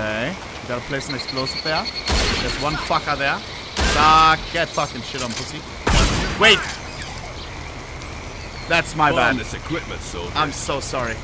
Okay. Gotta place an explosive there. There's one fucker there. Suck. Get fucking shit on, pussy. Wait! That's my Burn bad. this equipment, soldier. I'm so sorry.